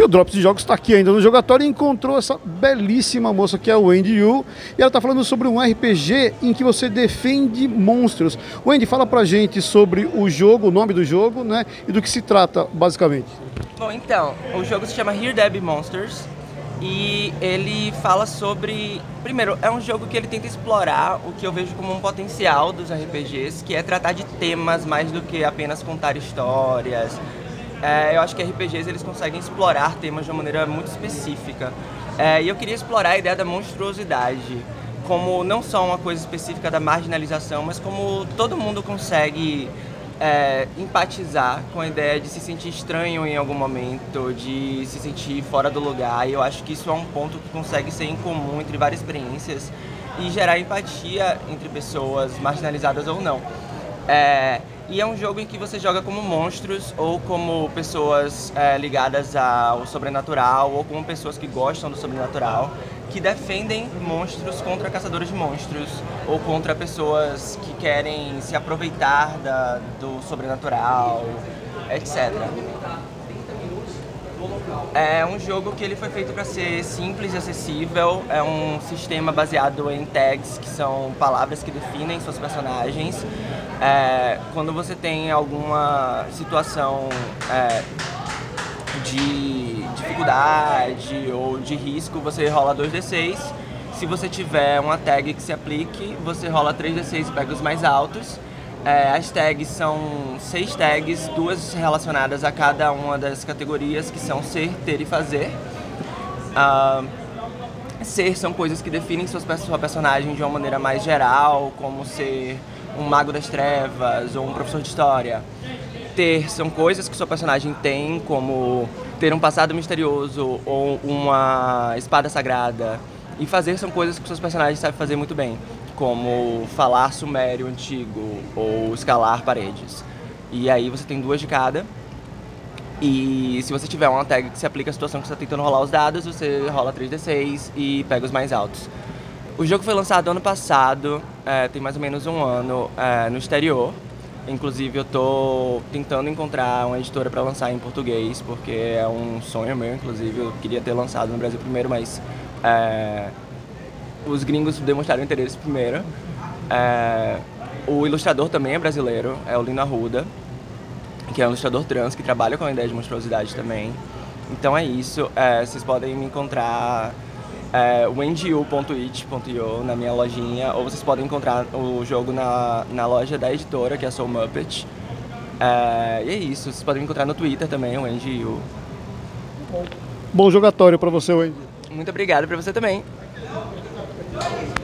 E o Drops de Jogos está aqui ainda no jogatório e encontrou essa belíssima moça que é o Wendy Yu. E ela está falando sobre um RPG em que você defende monstros. Wendy, fala pra gente sobre o jogo, o nome do jogo, né? E do que se trata, basicamente. Bom, então, o jogo se chama Here Be Monsters e ele fala sobre. Primeiro, é um jogo que ele tenta explorar o que eu vejo como um potencial dos RPGs, que é tratar de temas mais do que apenas contar histórias. É, eu acho que RPGs eles conseguem explorar temas de uma maneira muito específica. É, e eu queria explorar a ideia da monstruosidade como não só uma coisa específica da marginalização, mas como todo mundo consegue é, empatizar com a ideia de se sentir estranho em algum momento, de se sentir fora do lugar. E eu acho que isso é um ponto que consegue ser em comum entre várias experiências e gerar empatia entre pessoas marginalizadas ou não. É, e é um jogo em que você joga como monstros ou como pessoas é, ligadas ao sobrenatural ou como pessoas que gostam do sobrenatural que defendem monstros contra caçadores de monstros ou contra pessoas que querem se aproveitar da, do sobrenatural, etc. É um jogo que ele foi feito para ser simples e acessível. É um sistema baseado em tags, que são palavras que definem seus personagens. É, quando você tem alguma situação é, de dificuldade ou de risco, você rola 2d6. Se você tiver uma tag que se aplique, você rola 3d6 e pega os mais altos. É, as tags são seis tags, duas relacionadas a cada uma das categorias que são ser, ter e fazer. Uh, ser são coisas que definem sua personagem de uma maneira mais geral, como ser um mago das trevas ou um professor de história ter são coisas que seu personagem tem, como ter um passado misterioso ou uma espada sagrada. E fazer são coisas que seus personagens sabem fazer muito bem, como falar sumério antigo ou escalar paredes. E aí você tem duas de cada. E se você tiver uma tag que se aplica à situação que você está tentando rolar os dados, você rola 3d6 e pega os mais altos. O jogo foi lançado ano passado, é, tem mais ou menos um ano, é, no exterior. Inclusive eu tô tentando encontrar uma editora para lançar em português, porque é um sonho meu, inclusive eu queria ter lançado no Brasil primeiro, mas é, os gringos demonstraram interesse primeiro. É, o ilustrador também é brasileiro, é o Lino Arruda, que é um ilustrador trans que trabalha com a ideia de monstruosidade também. Então é isso, é, vocês podem me encontrar é, na minha lojinha, ou vocês podem encontrar o jogo na, na loja da editora, que é a Soul Muppet. É, e é isso, vocês podem me encontrar no Twitter também, o Bom jogatório para você, Wendy. Muito obrigado para você também. Thank you.